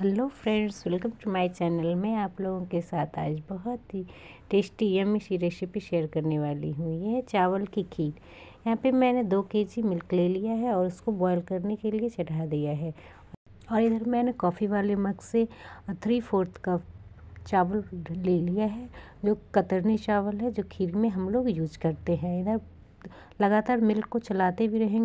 Hello friends, welcome to my channel. मैं आप लोगों के साथ आज बहुत ही टेस्टी यमी सी रेसिपी शेयर करने वाली हूँ। ये है चावल की खीर। यहाँ पे मैंने दो केजी मिल्क ले लिया है और उसको बॉईल करने के लिए चढ़ा दिया है। और इधर मैंने कॉफ़ी वाले मग से थ्री फोर्थ कप चावल ले लिया है, जो कतरनी चावल है, जो खीर में हम लोग यूज़ करते हैं। इधर लगातार मिल्क को चलाते भी रहेंगे।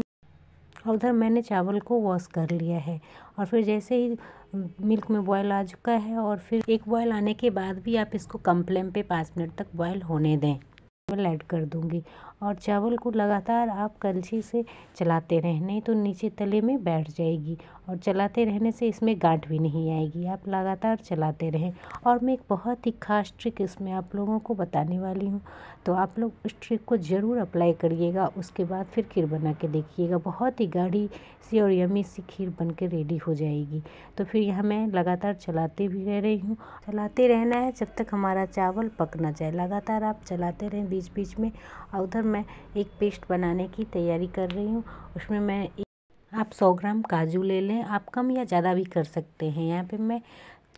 और उधर मैंने चावल को वॉश कर लिया है। और फिर जैसे ही मिल्क में बॉयल आ चुका है और फिर एक बॉयल आने के बाद भी आप इसको कम फ्लेम पे पाँच मिनट तक बॉयल होने दें। चावल ऐड कर दूँगी। और चावल को लगातार आप कलछी से चलाते रहें, नहीं तो नीचे तले में बैठ जाएगी और चलाते रहने से इसमें गांठ भी नहीं आएगी। आप लगातार चलाते रहें। और मैं एक बहुत ही खास ट्रिक इसमें आप लोगों को बताने वाली हूँ। तो आप लोग उस ट्रिक को ज़रूर अप्लाई करिएगा, उसके बाद फिर खीर बना के देखिएगा। बहुत ही गाढ़ी सी और यमी सी खीर बन के रेडी हो जाएगी। तो फिर यहाँ मैं लगातार चलाते भी रह रही हूँ। चलाते रहना है जब तक हमारा चावल पक ना जाए। लगातार आप चलाते रहें बीच बीच में। और उधर मैं एक पेस्ट बनाने की तैयारी कर रही हूँ। उसमें मैं आप 100 ग्राम काजू ले लें। आप कम या ज़्यादा भी कर सकते हैं। यहाँ पे मैं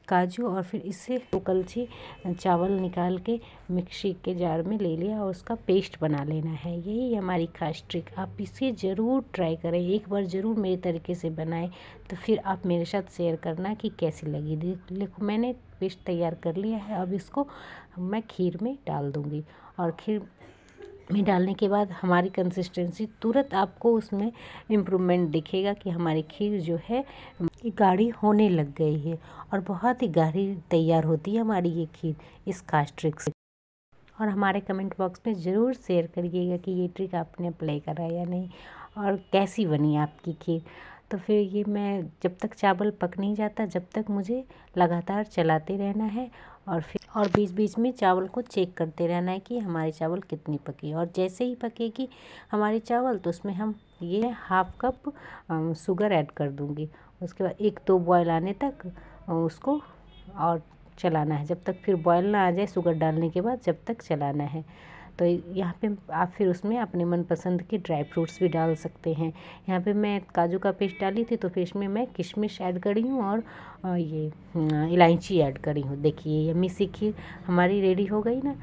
काजू और फिर इससे दो कलछी चावल निकाल के मिक्सी के जार में ले लिया और उसका पेस्ट बना लेना है। यही हमारी खास ट्रिक। आप इसे ज़रूर ट्राई करें। एक बार ज़रूर मेरे तरीके से बनाएँ तो फिर आप मेरे साथ शेयर करना कि कैसी लगी। देखो, मैंने पेस्ट तैयार कर लिया है। अब इसको मैं खीर में डाल दूँगी और खीर में डालने के बाद हमारी कंसिस्टेंसी तुरंत आपको उसमें इम्प्रूवमेंट दिखेगा कि हमारी खीर जो है गाढ़ी होने लग गई है और बहुत ही गाढ़ी तैयार होती है हमारी ये खीर इस खास ट्रिक से। और हमारे कमेंट बॉक्स में ज़रूर शेयर करिएगा कि ये ट्रिक आपने अप्लाई करा या नहीं और कैसी बनी आपकी खीर। तो फिर ये मैं जब तक चावल पक नहीं जाता, जब तक मुझे लगातार चलाते रहना है और फिर, और बीच बीच में चावल को चेक करते रहना है कि हमारे चावल कितनी पकी। और जैसे ही पकेगी हमारे चावल तो उसमें हम ये हाफ़ कप शुगर ऐड कर दूँगी। उसके बाद एक दो बॉयल आने तक उसको और चलाना है। जब तक फिर बॉयल ना आ जाए, शुगर डालने के बाद जब तक चलाना है। तो यहाँ पे आप फिर उसमें अपने मनपसंद के ड्राई फ्रूट्स भी डाल सकते हैं। यहाँ पे मैं काजू का पेस्ट डाली थी तो फिर इसमें मैं किशमिश ऐड करी हूँ और ये इलायची ऐड करी हूँ। देखिए, ये मिसी खीर हमारी रेडी हो गई ना।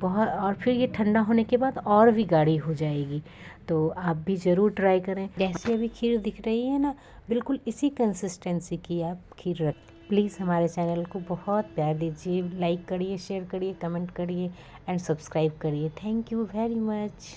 बहुत, और फिर ये ठंडा होने के बाद और भी गाढ़ी हो जाएगी। तो आप भी ज़रूर ट्राई करें। जैसे अभी खीर दिख रही है ना, बिल्कुल इसी कंसिस्टेंसी की आप खीर रख प्लीज़ हमारे चैनल को बहुत प्यार दीजिए लाइक करिए शेयर करिए कमेंट करिए एंड सब्सक्राइब करिए। Thank you very much